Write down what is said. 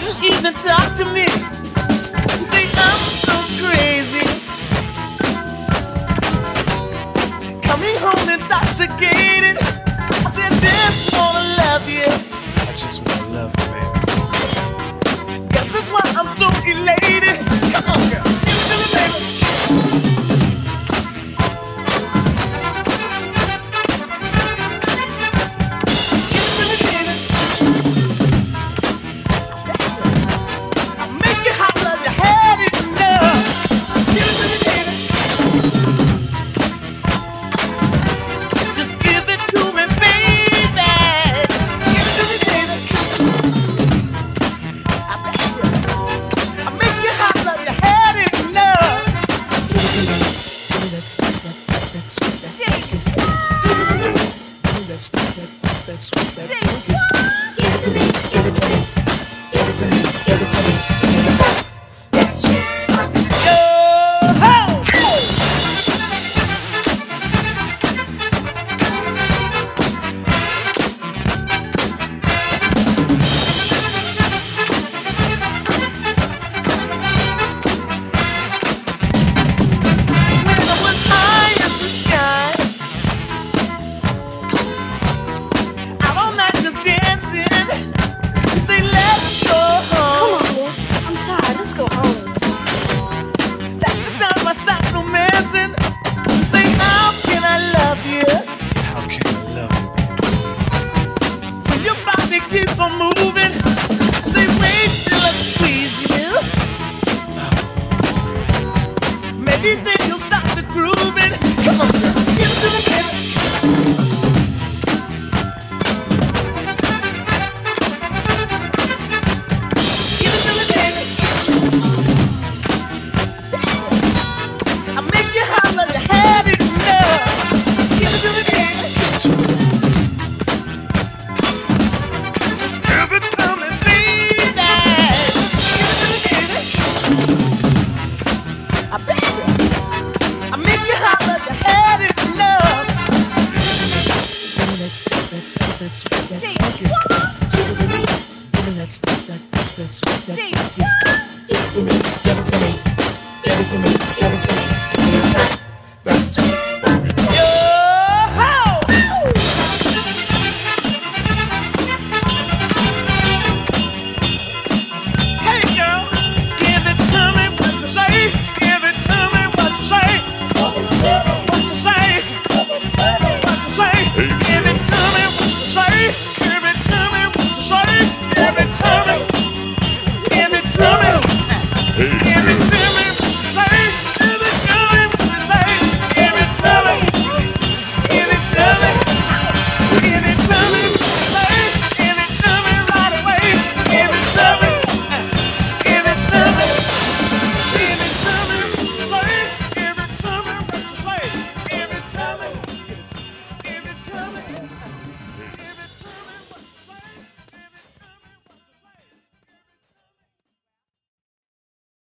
wouldn't even talk to me. Give it to me, give it to me, give it to me, give it to me. It's not